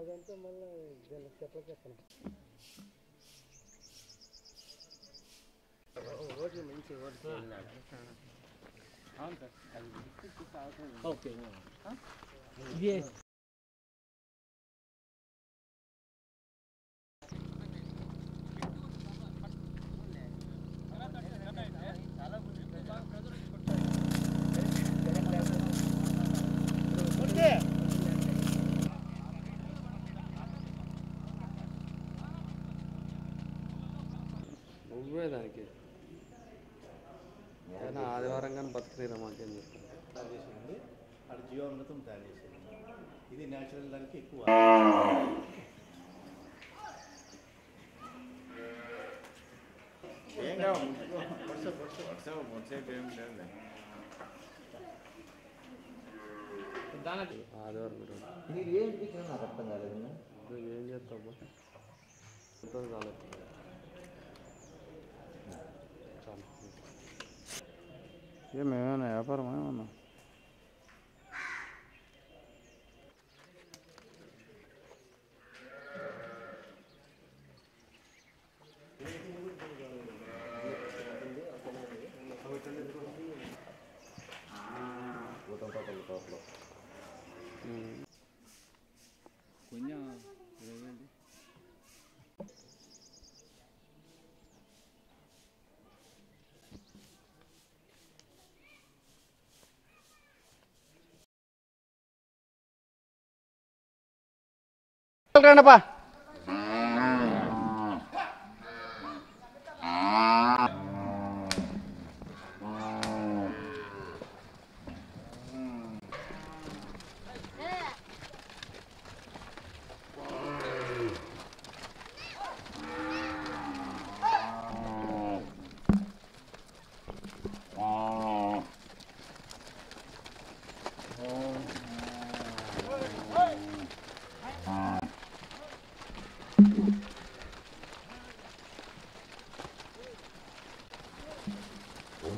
అదంతా మళ్ళీ చెప్పలేకపోతాను ఓట్లు మంచి ఓట్లు అవును సార్ అది ఓకే ఇదే నువ్వే దానికి ఏదైనా ఆదివారం కానీ బతుకుతీరా మాకేం చెప్తాను తయారు చేసింది అక్కడ జీవామృతం తయారు చేసింది ఇది న్యాచురల్ దానికి ఎక్కువ. ఏం కావు? వర్షం వచ్చేది ఏం లేదు ఆదివారం మీరు మీరు ఏం పిక్చర్ నాకు అర్థం కాలేదు నువ్వు ఏం చేస్తావు? ఉంటుంది చాలు. చాలు ఏమేమైనా వ్యాపారం ఏమన్నా? ಬೇಕಲ್ರಿ ಅಣ್ಣಪ್ಪ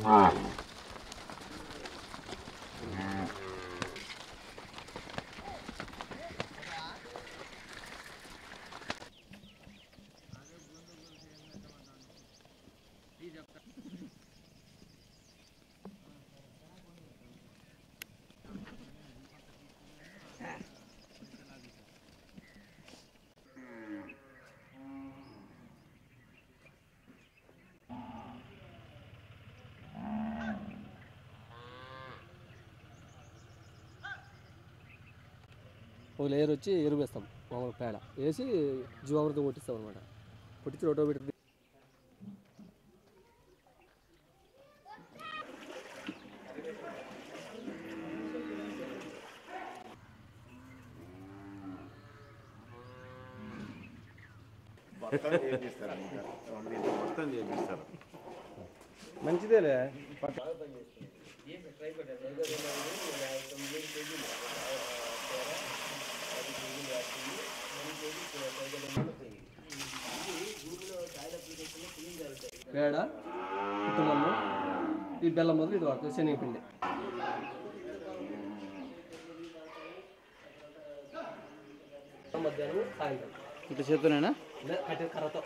Ah. ఒక లేయర్ వచ్చి ఎరువు వేస్తాం మామూలు పేడ వేసి జీవామృతం కొట్టిస్తాం అనమాట కొట్టించి రోటో పెట్టి మొత్తం చేపిస్తారు ఇంకా దీంతో పేడ కుటుంబంలో ఈ బెల్లం మొదలు ఇది వాడుతుంది శనగపిండి. మధ్యాహ్నం సాయంత్రం. ఇట్లా చేతునేనా కర్రతో.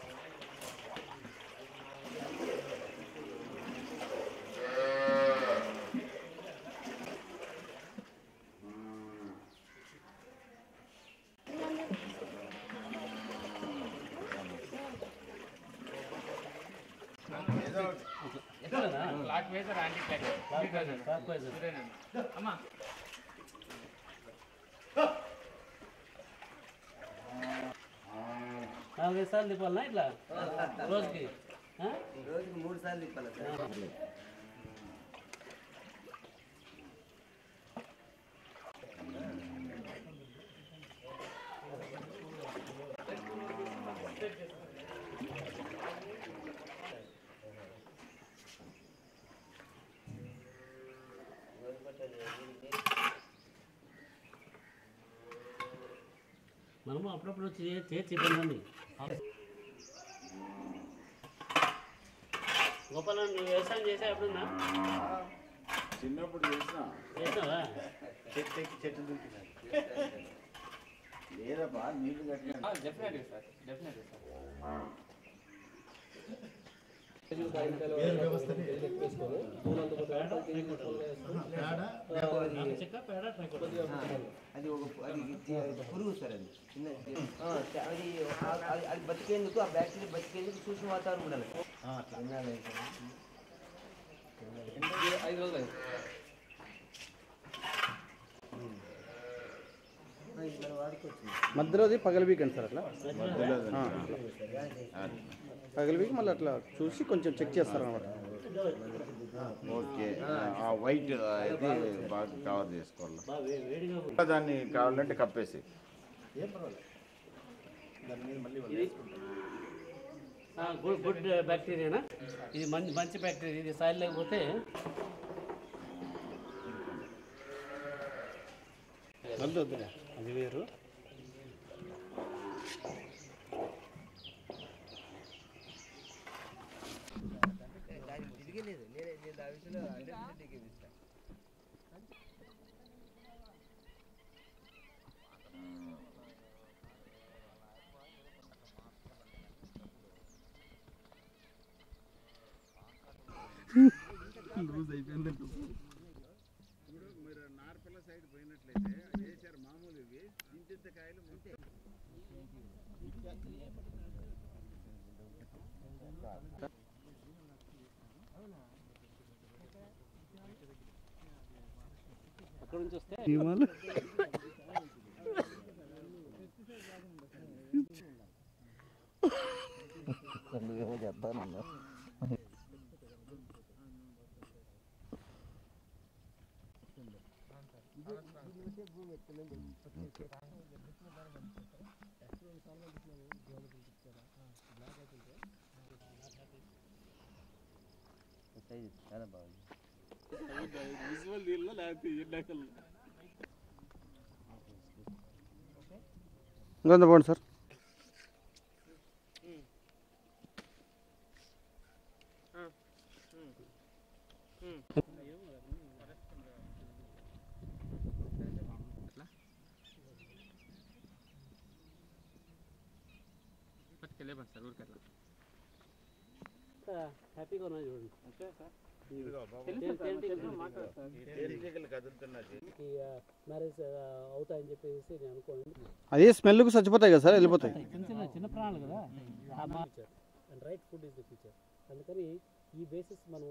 నాలుగైదు సార్లు తిప్పాలనా ఇట్లా రోజుకి ఆ? రోజుకి మూడు సార్లు తిప్పాలి సార్ మనము అప్పుడప్పుడు వచ్చి చేసి ఇబ్బంది గోపాల నువ్వు వ్యవసాయం చేసా ఎప్పుడున్నా? చిన్నప్పుడు చేసిన. చేసినావా? చెట్టు ఎక్కి చెట్టు దుంకినారు లేదా బా నీళ్ళు కట్టినా డెఫినెట్గా సార్ డెఫినెట్గా సార్. వ్యవస్థని ఎక్కువేసుకొని పూలంతా అది ఒక అది పురుగు సార్ అది. చిన్న ఆ, అది అది బతికేందుకు ఆ బ్యాక్టీరియా బతికేందుకు సూక్ష్మ వాతావరణం ఉండాలి. ఐదు రోజులు మధ్యలోది పగల వీకెండ్ సార్ అట్లా? మధ్యలో పగల వీక్ మళ్ళీ అట్లా చూసి కొంచెం చెక్ చేస్తారు అనమాట ఓకే. ఆ వైట్ ఇది బాగా కవర్ చేసుకోవాలి? దాన్ని కావాలంటే కప్పేసి. గుడ్ గుడ్ బ్యాక్టీరియానా ఇది మంచి మంచి బ్యాక్టీరియా ఇది సాయిల్ లేకపోతే వద్దు అది వేరు దానికి తిరిగలేదు నేను నేను ఆ విషయంలో హండ్రెడ్ పర్సెంట్ ఎక్కిపిస్తాను ఇప్పుడు మీరు నార్పల్ల సైడ్ పోయినట్లయితే చేశారు మామూలు ఇవి ఇంత కాయలు అక్కడ నుంచి వస్తే నువ్వేమో చెప్తానన్నా చాలా బాగుంది. ఇంకొంత పోండి సార్. పట్టుకెళ్ళేమని సార్ ఊరికట్లా హ్యాపీగా ఉన్నది చూడండి. అంతే సార్. అది స్మెల్కు చచ్చిపోతాయి కదా సార్ వెళ్ళిపోతాయి. చిన్న చిన్న ప్రాణాలు కదా and right food is the future అందుకని ఈ బేసిస్ మనం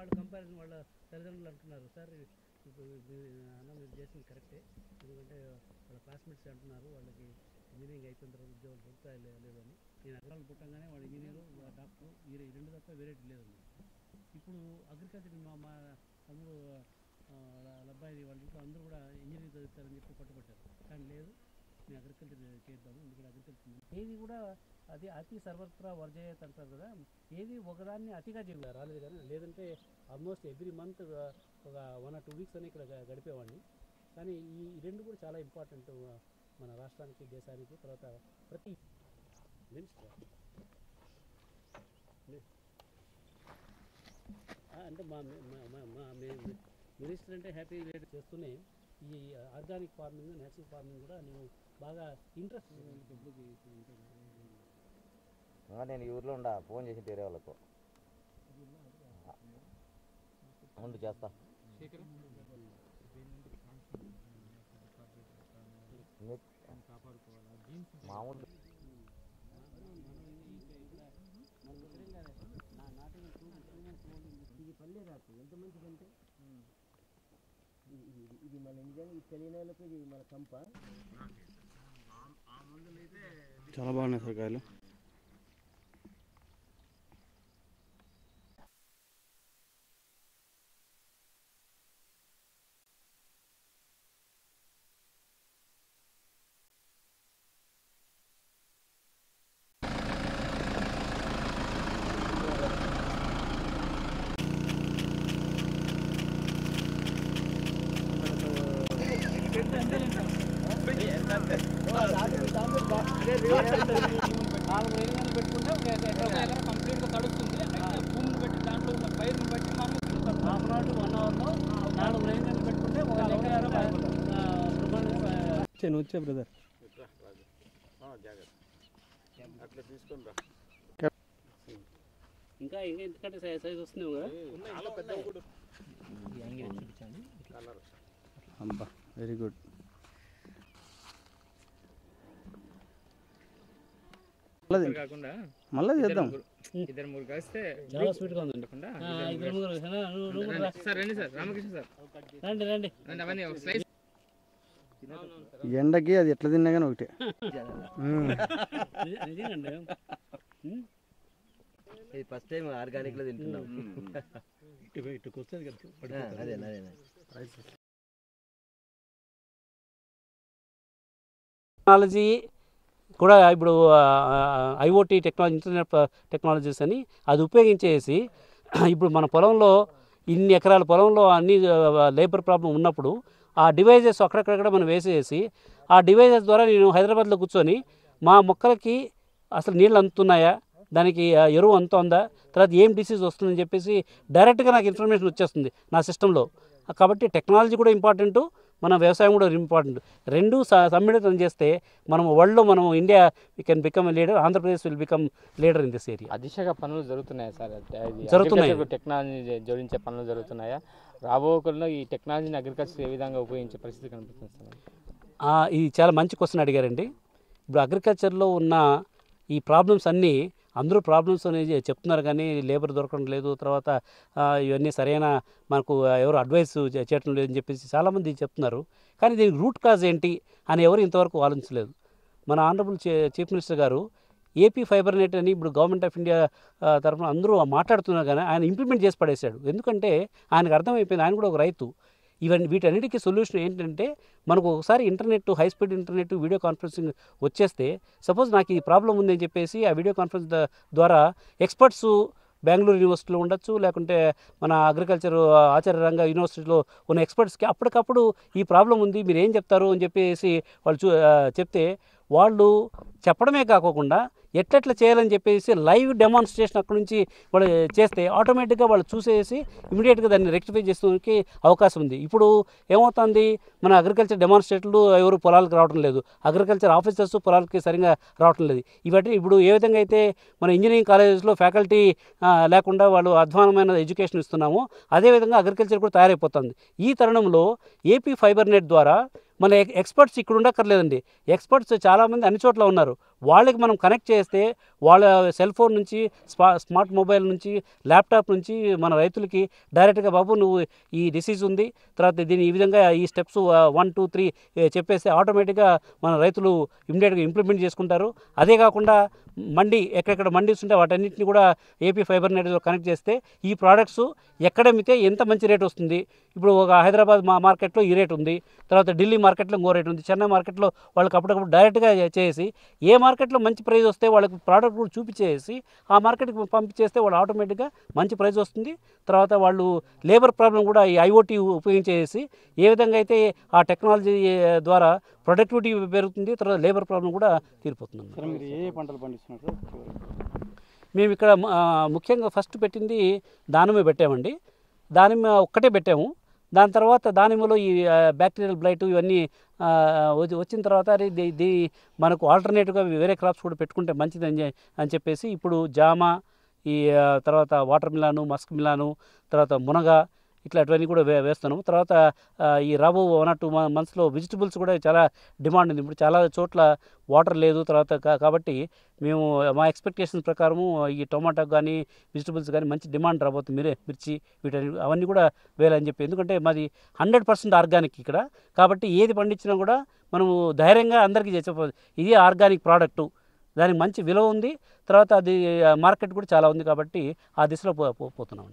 వాళ్ళ కంపారిజన్ వాళ్ళ తల్లిదండ్రులు అంటున్నారు. సార్ ఇప్పుడు అన్న మీరు చేసింది కరెక్టే. ఎందుకంటే వాళ్ళ క్లాస్మేట్స్ అంటున్నారు వాళ్ళకి ఇంజనీరింగ్ అయిపోయిన తర్వాత ఉద్యోగాలు దొరుకుతాయి లేదని నేను అగ్రాలు పుట్టంగానే వాడు ఇంజనీరు డాక్టర్ ఈ రెండు తప్ప వేరేటి లేదండి ఇప్పుడు అగ్రికల్చర్ మా మా తమ్ముడు వాళ్ళ వాళ్ళ అబ్బాయి వాళ్ళ ఇంట్లో అందరూ కూడా ఇంజనీరింగ్ చదువుతారని చెప్పి పట్టుబట్టారు కానీ లేదు మేము అగ్రికల్చర్ చేద్దాము ఎందుకంటే అగ్రికల్చర్ ఏది కూడా అది అతి సర్వత్రా వర్జయత్ అంటారు కదా ఏది ఒకదాన్ని అతిగా చేయలేదు రాలేదు కానీ లేదంటే ఆల్మోస్ట్ ఎవ్రీ మంత్ ఒక వన్ ఆర్ టూ వీక్స్ అని ఇక్కడ గడిపేవాడిని. కానీ ఈ రెండు కూడా చాలా ఇంపార్టెంట్ మన రాష్ట్రానికి దేశానికి తర్వాత ప్రతి మినిస్టర్. అంటే మా మా- మా- మా మినిస్టర్ అంటే హ్యాపీ రేట్ చేస్తూనే ఈ ఆర్గానిక్ ఫార్మింగ్ నేచురల్ ఫార్మింగ్ కూడా నేను బాగా ఇంట్రెస్ట్ నేను ఈ ఊర్లో ఉండా ఫోన్ చేసి వేరే వాళ్ళకు. ఉండు చేస్తా. మామూలు ఇది ఎంత మంచిదంటే ఇది ఇది మన నిజంగా ఇది తెలియని వాళ్ళకి ఇది మన కంప చాలా బాగున్నాయి సార్ కాయలు కంప్లీట్గా తడుస్తుంది భూమిని బట్టి దాంట్లో ఉన్న పైరుని బట్టి మనం హాఫ్ అన్ అవర్ వన్ అవర్లో నాలుగు రైలు పెట్టుకుంటే ఒక వచ్చే బ్రదర్ అట్లా తీసుకొని రా ఇంకా ఇంకా ఎందుకంటే సైజ్ వస్తున్నావు కదా అబ్బా వెరీ గుడ్. మళ్ళీ కాకుండా మళ్ళీ చేద్దాం. ఇద్దరు ముగ్గురు కలిస్తే చాలా స్వీట్గా ఉందండి ఆ, ఇద్దరు ముగ్గురు సరేనా? నువ్వు- నువ్వు కూడా రా. సార్ రండి సార్ రామకృష్ణ సార్. రండి రండి. రండి అవన్నీ ఒక స్లైస్ ఎండకి అది ఎట్లా తిన్నా కానీ ఒకటే. ఇది ఫస్ట్ టైం ఆర్గానిక్లో తింటున్నాం. ఆ, అదే అదే టెక్నాలజీ కూడా ఇప్పుడు ఐఓటీ టెక్నాలజీ ఇంటర్నెట్ టెక్నాలజీస్ అని అది ఉపయోగించేసి ఇప్పుడు మన పొలంలో ఇన్ని ఎకరాల పొలంలో అన్ని లేబర్ ప్రాబ్లం ఉన్నప్పుడు ఆ డివైజెస్ అక్కడక్కడ మనం వేసేసి ఆ డివైజెస్ ద్వారా నేను హైదరాబాద్లో కూర్చొని మా మొక్కలకి అసలు నీళ్ళు అందుతున్నాయా? దానికి ఆ, ఎరువు అంత ఉందా? తర్వాత ఏం డిసీజ్ వస్తుందని చెప్పేసి డైరెక్ట్గా నాకు ఇన్ఫర్మేషన్ వచ్చేస్తుంది నా సిస్టంలో. కాబట్టి టెక్నాలజీ కూడా ఇంపార్టెంటు. మన వ్యవసాయం కూడా ఇంపార్టెంట్. రెండు సమ్మిళితం చేస్తే మనం వరల్డ్లో మనం India we can become leader Andhra Pradesh will become leader in this area. ఆ దిశగా పనులు జరుగుతున్నాయా సార్? జరుగుతున్నాయి. టెక్నాలజీ జోడించే పనులు జరుగుతున్నాయా? రాబోకల్లో ఈ టెక్నాలజీని అగ్రికల్చర్ ఏ విధంగా ఉపయోగించే పరిస్థితి కనిపిస్తుంది సార్? ఇది చాలా మంచి క్వశ్చన్ అడిగారండి. ఇప్పుడు అగ్రికల్చర్లో ఉన్న ఈ ప్రాబ్లమ్స్ అన్నీ అందరూ ప్రాబ్లమ్స్ అనేది చెప్తున్నారు కానీ లేబర్ దొరకడం లేదు. తర్వాత ఇవన్నీ సరైన మనకు ఎవరు అడ్వైస్ చేయటం లేదని చెప్పేసి చాలామంది చెప్తున్నారు. కానీ దీనికి రూట్ కాజ్ ఏంటి అని ఎవరు ఇంతవరకు ఆలోచించలేదు. మన ఆనరబుల్ చీఫ్ మినిస్టర్ గారు ఏపీ ఫైబర్ నెట్ అని ఇప్పుడు గవర్నమెంట్ ఆఫ్ ఇండియా తరఫున అందరూ మాట్లాడుతున్నారు కానీ ఆయన ఇంప్లిమెంట్ చేసి పడేశాడు. ఎందుకంటే ఆయనకు అర్థమైపోయింది ఆయన కూడా ఒక రైతు. ఇవన్నీ వీటన్నిటికీ సొల్యూషన్ ఏంటంటే మనకు ఒకసారి internet high speed internet video conferencing వచ్చేస్తే సపోజ్ నాకు ఈ ప్రాబ్లం ఉందని చెప్పేసి ఆ వీడియో కాన్ఫరెన్స్ ద్వారా ఎక్స్పర్ట్స్ బెంగళూరు యూనివర్సిటీలో ఉండొచ్చు లేకుంటే మన అగ్రికల్చర్ ఆచార్య రంగ యూనివర్సిటీలో ఉన్న ఎక్స్పర్ట్స్కి అప్పటికప్పుడు ఈ ప్రాబ్లం ఉంది మీరు ఏం చెప్తారు అని చెప్పేసి వాళ్ళు చూ చెప్తే వాళ్ళు చెప్పడమే కాకోకుండా ఎట్లెట్లా చేయాలని చెప్పేసి లైవ్ డెమాన్స్ట్రేషన్ అక్కడ నుంచి వాళ్ళు చేస్తే ఆటోమేటిక్గా వాళ్ళు చూసేసి ఇమీడియట్గా దాన్ని రెక్టిఫై చేసుకోవడానికి అవకాశం ఉంది. ఇప్పుడు ఏమవుతుంది? మన అగ్రికల్చర్ డెమాన్స్ట్రేటర్లు ఎవరు పొలాలకు రావడం లేదు. అగ్రికల్చర్ ఆఫీసర్స్ పొలాలకి సరిగా రావడం లేదు. ఇవన్నీ ఇప్పుడు ఏ విధంగా అయితే మన ఇంజనీరింగ్ కాలేజెస్లో ఫ్యాకల్టీ లేకుండా వాళ్ళు అధ్వానమైన ఎడ్యుకేషన్ ఇస్తున్నామో అదేవిధంగా అగ్రికల్చర్ కూడా తయారైపోతుంది. ఈ తరుణంలో ఏపీ ఫైబర్ నెట్ ద్వారా మన ఎక్స్పర్ట్స్ ఇక్కడ ఉండక్కర్లేదండి ఎక్స్పర్ట్స్ చాలామంది అన్ని చోట్ల ఉన్నారు. వాళ్ళకి మనం కనెక్ట్ చేస్తే వాళ్ళ సెల్ ఫోన్ నుంచి స్మా స్మార్ట్ మొబైల్ నుంచి ల్యాప్టాప్ నుంచి మన రైతులకి డైరెక్ట్గా బాబు నువ్వు ఈ డిసీజ్ ఉంది. తర్వాత దీన్ని ఈ విధంగా ఈ స్టెప్స్ వన్ టూ త్రీ చెప్పేస్తే ఆటోమేటిక్గా మన రైతులు ఇమ్మీడియట్గా ఇంప్లిమెంట్ చేసుకుంటారు. అదే కాకుండా మండి ఎక్కడెక్కడ మండీస్ ఉంటే వాటన్నిటిని కూడా ఏపీ ఫైబర్ నెట్ కనెక్ట్ చేస్తే ఈ ప్రోడక్ట్స్ ఎక్కడ అమ్మితే ఎంత మంచి రేట్ వస్తుంది. ఇప్పుడు ఒక హైదరాబాద్ మా మార్కెట్లో ఈ రేట్ ఉంది. తర్వాత ఢిల్లీ మార్కెట్లో ఇంకో రేట్ ఉంది. చెన్నై మార్కెట్లో వాళ్ళకి అప్పటికప్పుడు డైరెక్ట్గా చేసి ఏ మార్కెట్లో మంచి ప్రైస్ వస్తే వాళ్ళకి ప్రోడక్ట్ కూడా చూపించేసి ఆ మార్కెట్కి పంపించేస్తే వాళ్ళు ఆటోమేటిక్గా మంచి ప్రైస్ వస్తుంది. తర్వాత వాళ్ళు లేబర్ ప్రాబ్లం కూడా ఈ ఐఓటీ ఉపయోగించేసి ఏ విధంగా అయితే ఆ టెక్నాలజీ ద్వారా ప్రొడక్టివిటీ పెరుగుతుంది తర్వాత లేబర్ ప్రాబ్లం కూడా తీరిపోతుంది ఏ ఏ పంటలు పండిస్తున్నారు? మేము ఇక్కడ ముఖ్యంగా ఫస్ట్ పెట్టింది దానిమ్మ పెట్టామండి. దానిమ్మ ఒక్కటే పెట్టాము. దాని తర్వాత దానిమ్మలో ఈ బ్యాక్టీరియల్ బ్లైట్ ఇవన్నీ వచ్చి- వచ్చిన తర్వాత అరే ఇది మనకు ఆల్టర్నేటివ్గా వేరే క్రాప్స్ కూడా పెట్టుకుంటే మంచిది అని అని చెప్పేసి ఇప్పుడు జామ ఈ తర్వాత వాటర్ మిలాను మస్క్ మిలాను తర్వాత మునగ ఇట్లాంటివన్నీ కూడా వే వేస్తున్నాము. తర్వాత ఈ రాబో వన్ ఆర్ టూ మంత్స్లో వెజిటబుల్స్ కూడా చాలా డిమాండ్ ఉంది. ఇప్పుడు చాలా చోట్ల వాటర్ లేదు తర్వాత కా- కాబట్టి మేము మా ఎక్స్పెక్టేషన్స్ ప్రకారము ఈ టొమాటో కానీ వెజిటబుల్స్ కానీ మంచి డిమాండ్ రాబోతుంది. మీరే మిర్చి వీటన్ని అవన్నీ కూడా వేయాలని చెప్పి. ఎందుకంటే మాది హండ్రెడ్ పర్సెంట్ ఆర్గానిక్ ఇక్కడ. కాబట్టి ఏది పండించినా కూడా మనము ధైర్యంగా అందరికీ చెప్పవచ్చు ఇది ఆర్గానిక్ ప్రోడక్టు. దానికి మంచి విలువ ఉంది. తర్వాత అది మార్కెట్ కూడా చాలా ఉంది కాబట్టి ఆ దిశలో పో పోతున్నాం